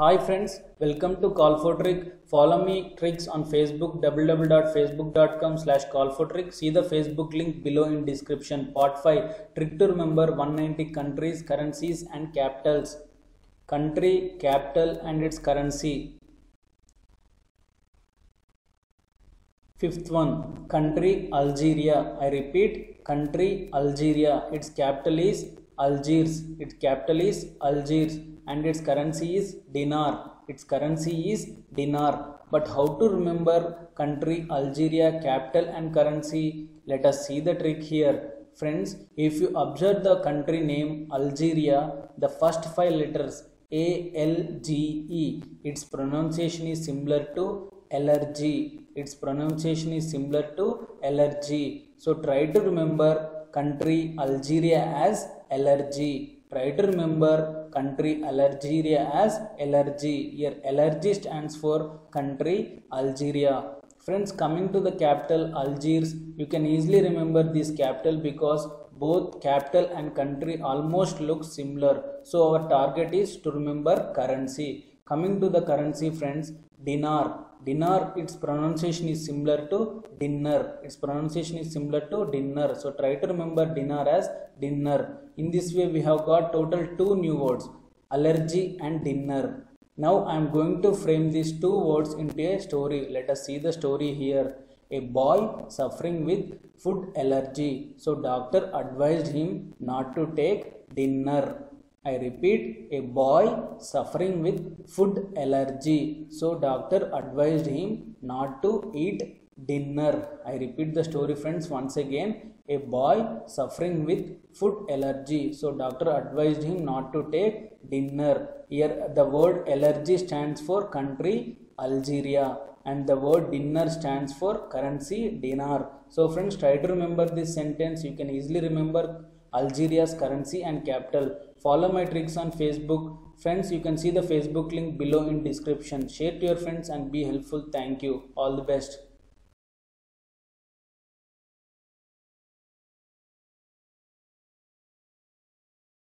Hi friends, welcome to Call for Trick. Follow me tricks on Facebook www.facebook.com slash call for trick. See the Facebook link below in description. Part 5 Trick to remember 190 countries, currencies and capitals. Country, capital and its currency. Fifth one, country Algeria. I repeat, country Algeria. Its capital is Algiers. Its capital is Algiers and its currency is dinar. Its currency is dinar. But how to remember country Algeria capital and currency? Let us see the trick here. Friends, if you observe the country name Algeria, the first five letters A L G E, its pronunciation is similar to allergy. Its pronunciation is similar to allergy. So try to remember country Algeria as allergy. Try to remember country Algeria as allergy. Here allergy stands for country Algeria. Friends coming to the capital Algiers, you can easily remember this capital because both capital and country almost look similar. So our target is to remember currency. Coming to the currency friends, dinar. Dinar, its pronunciation is similar to dinner. Its pronunciation is similar to dinner. So try to remember dinar as dinner. In this way, we have got total two new words, allergy and dinner. Now I am going to frame these two words into a story. Let us see the story here. A boy suffering with food allergy. So doctor advised him not to take dinner. I repeat, a boy suffering with food allergy. So doctor advised him not to eat dinner. I repeat the story friends once again. A boy suffering with food allergy. So doctor advised him not to take dinner. Here the word allergy stands for country Algeria and the word dinner stands for currency dinar. So friends try to remember this sentence. You can easily remember Algeria's currency and capital. Follow my tricks on Facebook. Friends, you can see the Facebook link below in description. Share to your friends and be helpful. Thank you. All the best.